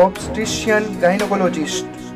obstetrician gynaecologist